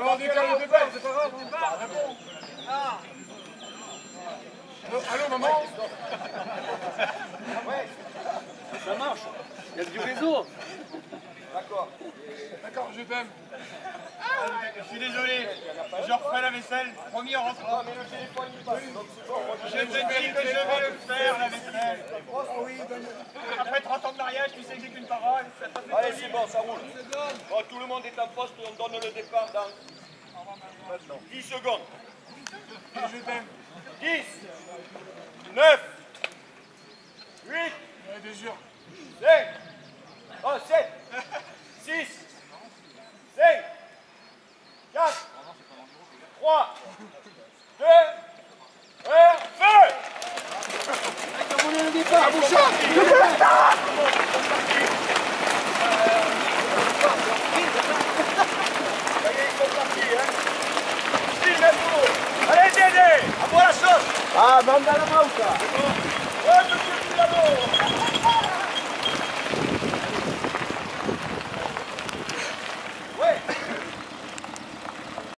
on décale le c'est pas grave. Ah. Allô, maman Ça marche. Il y a du réseau. D'accord. D'accord, je t'aime. Je suis désolé, je refais la vaisselle, promis en rentrant. Je te dis que je vais le faire, la vaisselle. 30 parole. ça te fait Allez, c'est bon, ça roule. Bon, tout le monde est en poste, on donne le départ dans 10 secondes. Je t'aime. 10, 9, 8, Ouais, bien sûr. 5, oh, 7, 6, 5, 4, 3, 2, 1, feu On est au départ, Vamos dar a malta.